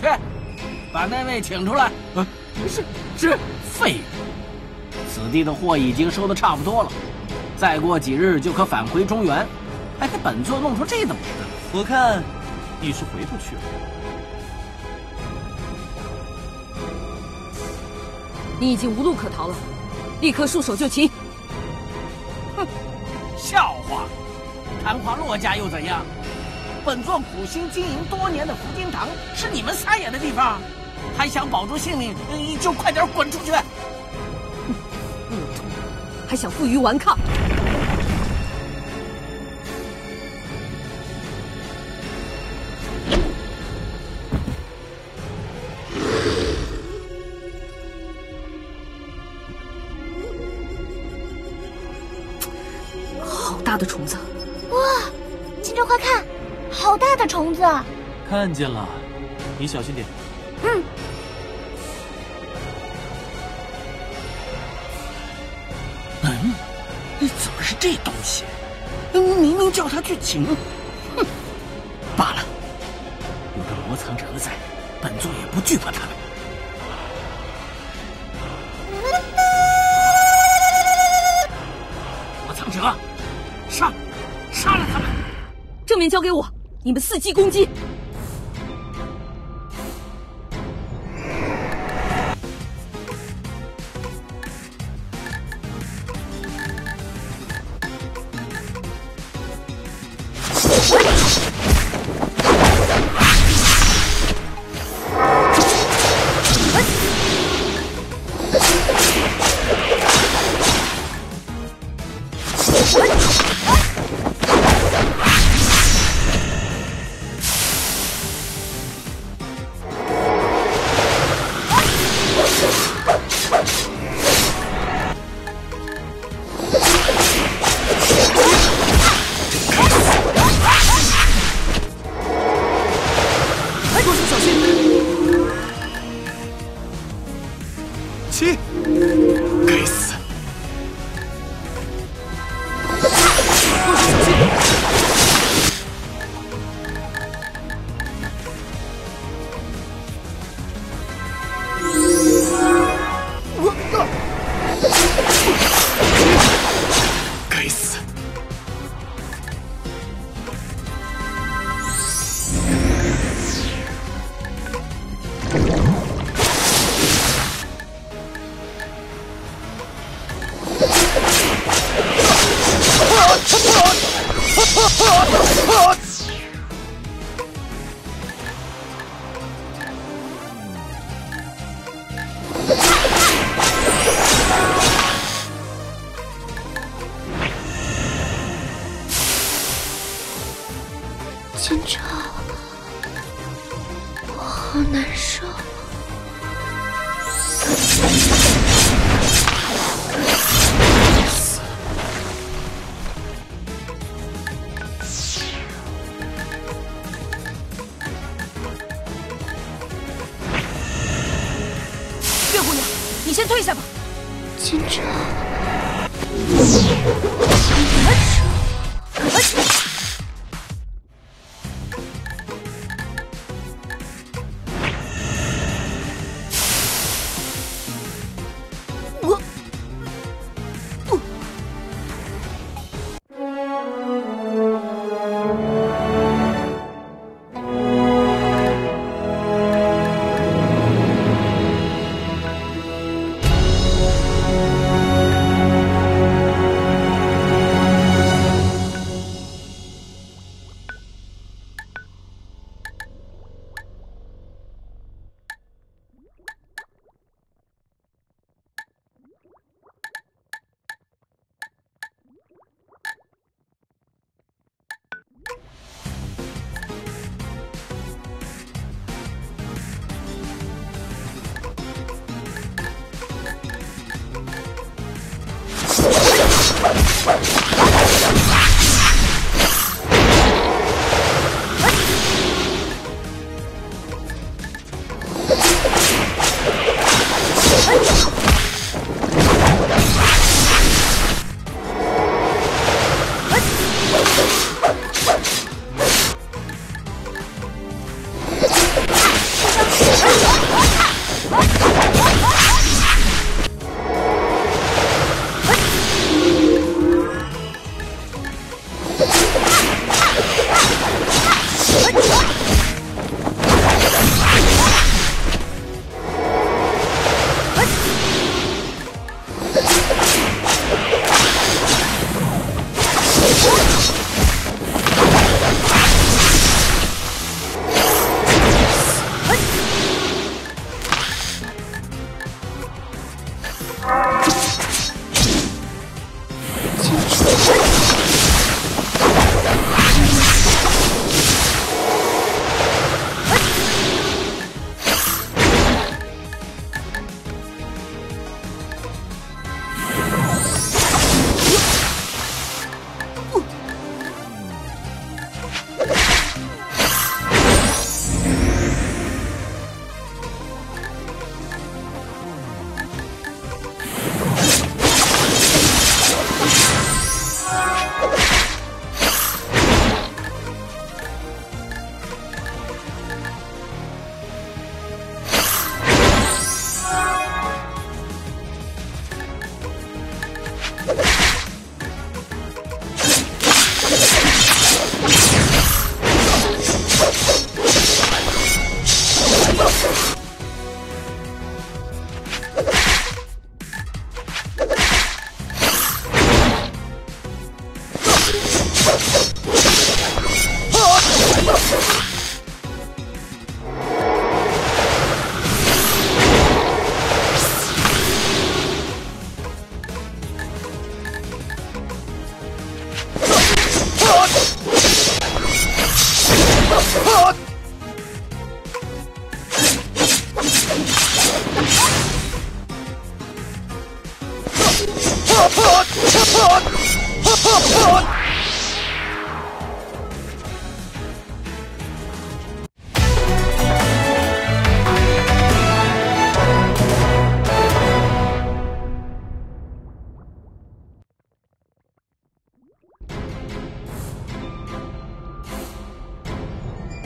去，把那位请出来。啊，是是，废物！此地的货已经收的差不多了，再过几日就可返回中原，还给本座弄出这等事。我看你是回不去了。你已经无路可逃了，立刻束手就擒！哼，笑话！谈话骆家又怎样？本座苦心经营多年的福金堂是你们撒野的地方，还想保住性命，就快点滚出去！还想负隅顽抗？好大的虫子！哇，金州快看，好大的虫子！看见了，你小心点。嗯。嗯，怎么是这东西？明明叫他去请。哼，罢了，有个罗藏者在，本座也不惧怕他们。魔藏者，杀！杀了他们！正面交给我，你们伺机攻击。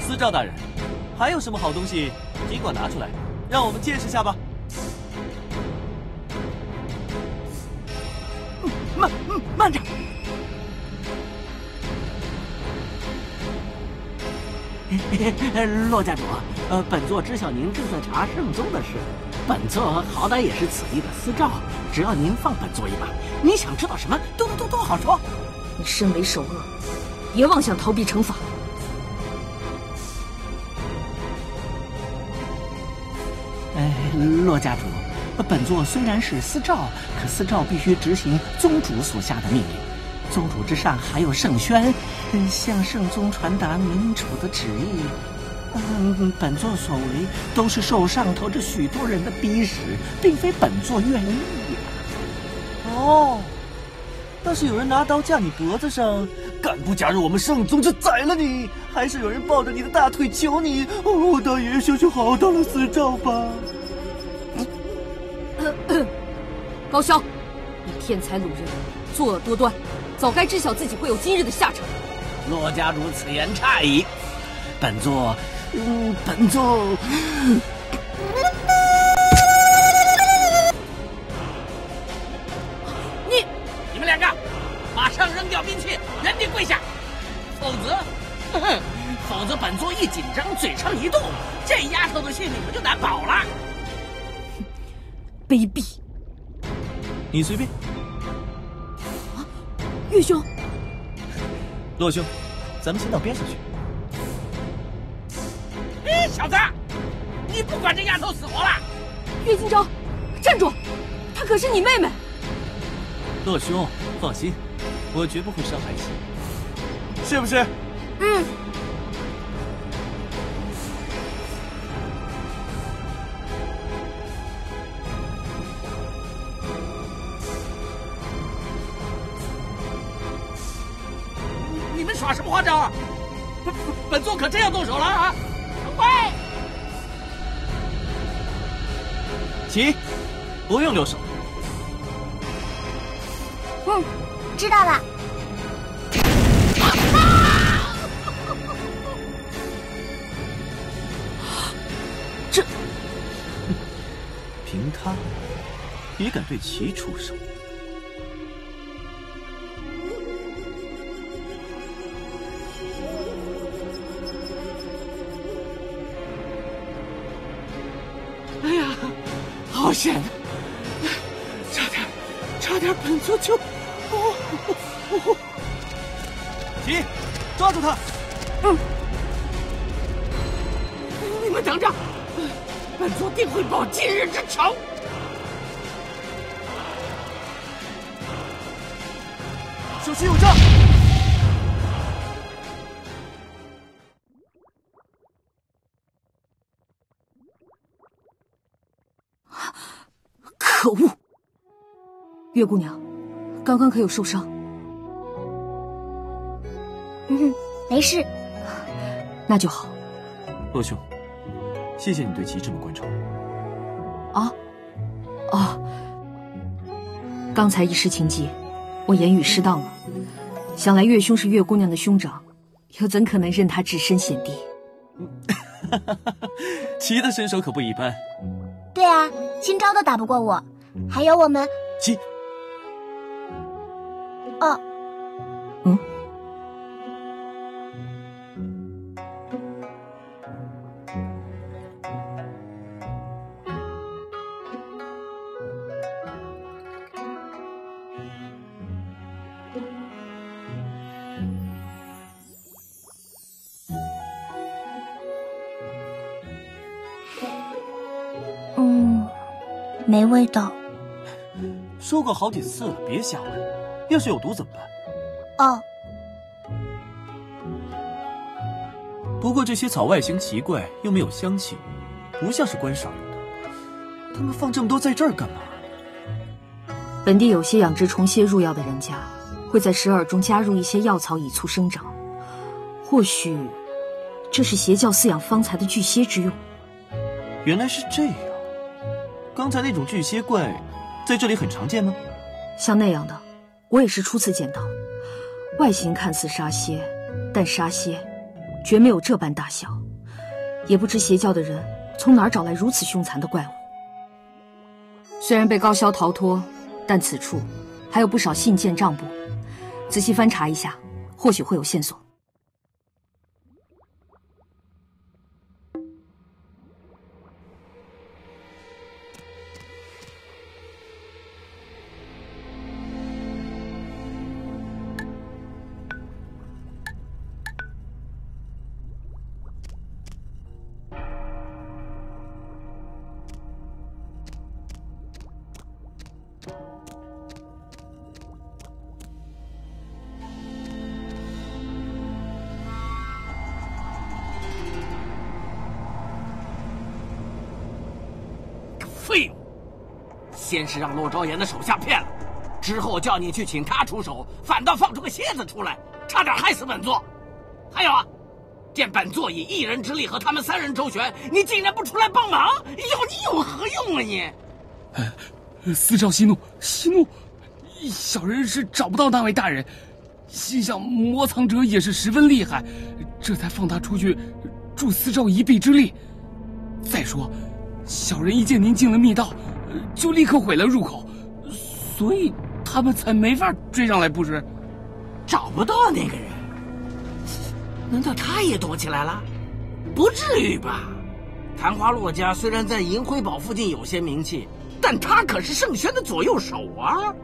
司诏大人，还有什么好东西，尽管拿出来，让我们见识下吧。慢慢着！骆家主，呃，本座知晓您正在查圣宗的事，本座好歹也是此地的司诏，只要您放本座一马，你想知道什么都都都好说。你身为首恶，别妄想逃避惩罚。骆家主，本座虽然是司诏，可司诏必须执行宗主所下的命令。宗主之上还有圣宣，向圣宗传达民主的旨意。嗯，本座所为都是受上头这许多人的逼使，并非本座愿意呀。哦，那是有人拿刀架你脖子上，敢不加入我们圣宗就宰了你，还是有人抱着你的大腿求你，哦，大爷休休好到了死诏吧？高萧，你天才鲁人，作恶多端，早该知晓自己会有今日的下场。骆家主此言差矣，本座，嗯，本座。你，你们两个，马上扔掉兵器，原地跪下，否则，否则本座一紧张，嘴上一动，这丫头的性命可就难保了。卑鄙！你随便。啊，岳兄。洛兄，咱们先到边上去。哎，小子，你不管这丫头死活了？岳金钊，站住！她可是你妹妹。洛兄，放心，我绝不会伤害你，是不是？嗯。知道了。这，凭他也敢对齐出手？哎呀好险！差点，差点，本座就……哦，齐，抓住他！嗯，你们等着，本座定会报今日之仇。小心有诈！可恶！月姑娘，刚刚可有受伤？嗯，没事。那就好。洛兄，谢谢你对齐这么关照。啊？啊！刚才一时情急，我言语失当了。想来月兄是月姑娘的兄长，又怎可能任他置身险地？齐的身手可不一般。对啊，今朝都打不过我。还有我们七没味道。说过好几次了，别瞎问。要是有毒怎么办？哦。不过这些草外形奇怪，又没有香气，不像是观赏用的。他们放这么多在这儿干嘛？本地有些养殖虫蝎入药的人家，会在石饵中加入一些药草以促生长。或许，这是邪教饲养方才的巨蝎之用。原来是这样。刚才那种巨蝎怪。在这里很常见吗？像那样的，我也是初次见到。外形看似沙蝎，但沙蝎绝没有这般大小。也不知邪教的人从哪儿找来如此凶残的怪物。虽然被高萧逃脱，但此处还有不少信件账簿，仔细翻查一下，或许会有线索。先是让洛昭言的手下骗了，之后叫你去请他出手，反倒放出个蝎子出来，差点害死本座。还有啊，见本座以一人之力和他们三人周旋，你竟然不出来帮忙，要你有何用啊你？哎，司诏息怒，息怒！小人是找不到那位大人，心想魔藏者也是十分厉害，这才放他出去助司诏一臂之力。再说，小人一见您进了密道，就立刻毁了入口，所以他们才没法追上来，不是？找不到那个人，难道他也躲起来了？不至于吧？昙花落家虽然在银辉堡附近有些名气，但他可是圣轩的左右手啊！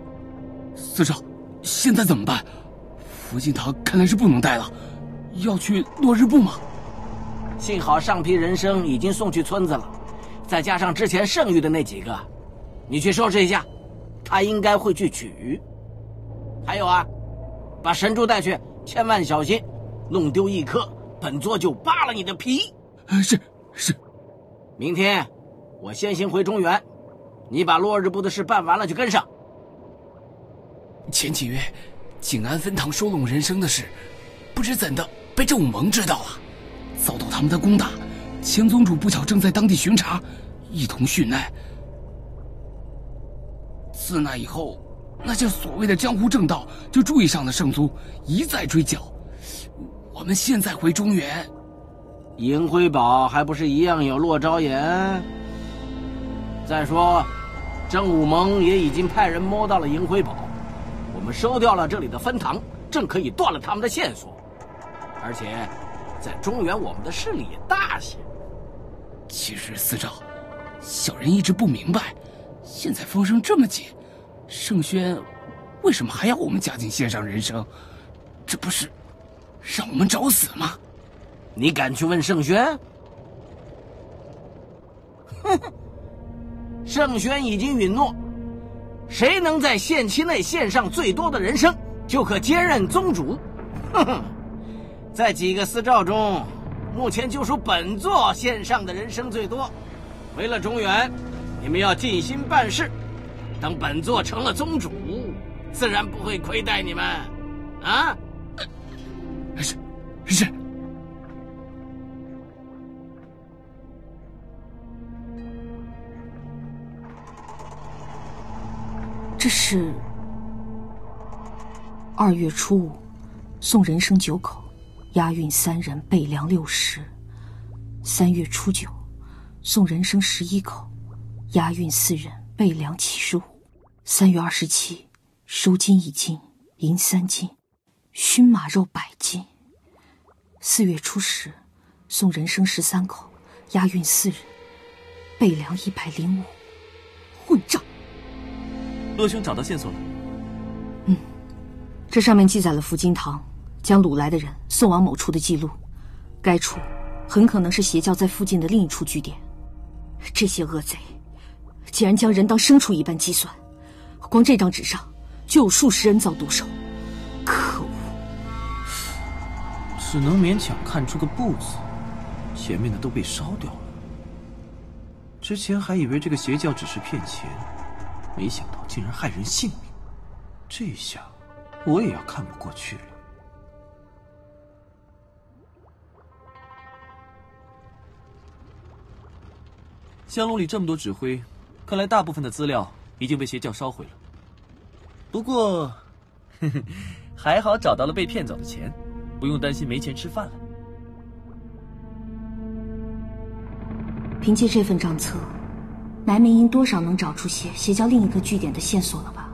四少，现在怎么办？福晋堂看来是不能待了，要去落日部吗？幸好上批人参已经送去村子了，再加上之前剩余的那几个，你去收拾一下，他应该会去取。还有啊，把神珠带去，千万小心，弄丢一颗，本座就扒了你的皮。是是。明天我先行回中原，你把落日部的事办完了就跟上。前几月，景安分堂收拢人生的事，不知怎的被这武蒙知道了，遭到他们的攻打。前宗主不巧正在当地巡查，一同殉难。自那以后，那些所谓的江湖正道就注意上了圣宗，一再追剿。我们现在回中原，银辉堡还不是一样有洛昭言？再说，正武盟也已经派人摸到了银辉堡。我们收掉了这里的分堂，正可以断了他们的线索，而且在中原我们的势力也大些。其实司诏，小人一直不明白，现在风声这么紧，圣轩为什么还要我们加紧献上人生？这不是让我们找死吗？你敢去问圣轩？哼哼，圣轩已经允诺。谁能在限期内献上最多的人生，就可接任宗主。哼哼，在几个司诏中，目前就属本座献上的人生最多。为了中原，你们要尽心办事。等本座成了宗主，自然不会亏待你们。啊？是，是。这是二月初五，送人参九口，押运三人，备粮六十；三月初九，送人参十一口，押运四人，备粮七十五；三月二十七，收金一斤，银三斤，熏马肉百斤；四月初十，送人参十三口，押运四人，备粮一百零五。混账！乐兄找到线索了。嗯，这上面记载了福金堂将掳来的人送往某处的记录，该处很可能是邪教在附近的另一处据点。这些恶贼竟然将人当牲畜一般计算，光这张纸上就有数十人遭毒手。可恶！只能勉强看出个“不”字，前面的都被烧掉了。之前还以为这个邪教只是骗钱。没想到竟然害人性命，这下我也要看不过去了。香炉里这么多纸灰，看来大部分的资料已经被邪教烧毁了。不过，还好找到了被骗走的钱，不用担心没钱吃饭了。凭借这份账册。南明英多少能找出些邪教另一个据点的线索了吧？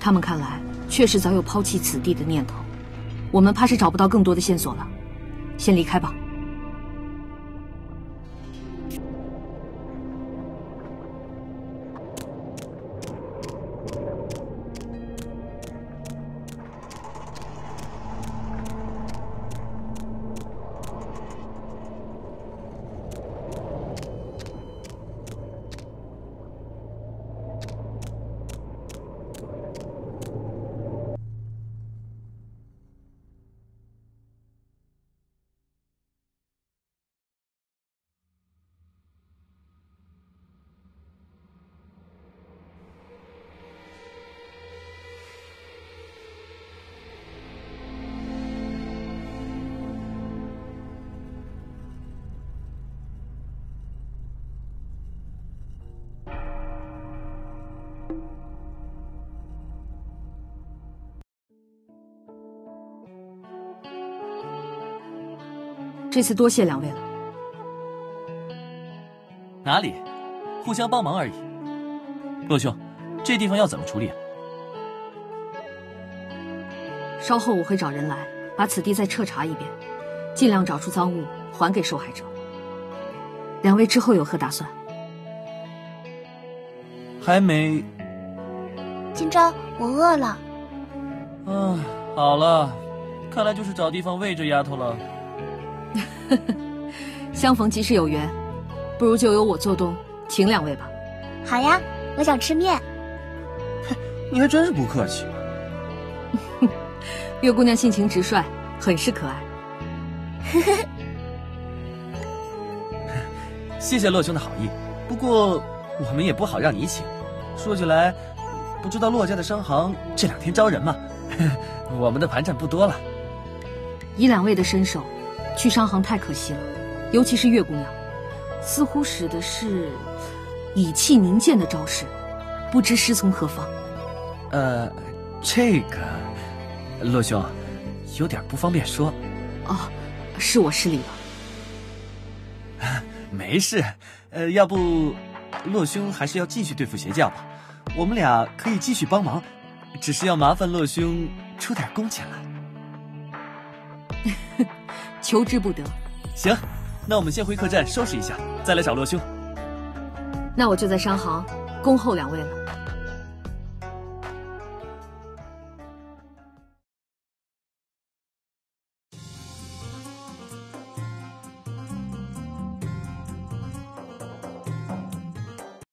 他们看来确实早有抛弃此地的念头，我们怕是找不到更多的线索了，先离开吧。这次多谢两位了。哪里，互相帮忙而已。洛兄，这地方要怎么处理？稍后我会找人来，把此地再彻查一遍，尽量找出赃物还给受害者。两位之后有何打算？还没。今朝我饿了。啊，好了，看来就是找地方喂这丫头了。相逢即是有缘，不如就由我做东，请两位吧。好呀，我想吃面。你还真是不客气。月姑娘性情直率，很是可爱。谢谢洛兄的好意，不过我们也不好让你请。说起来，不知道洛家的商行这两天招人吗？我们的盘缠不多了。以两位的身手，去商行太可惜了。尤其是月姑娘，似乎使的是以气凝剑的招式，不知师从何方。呃，这个，洛兄，有点不方便说。哦，是我失礼了。没事，呃，要不，洛兄还是要继续对付邪教吧。我们俩可以继续帮忙，只是要麻烦洛兄出点工钱了。求之不得。行，那我们先回客栈收拾一下，再来找洛兄。那我就在商行恭候两位了。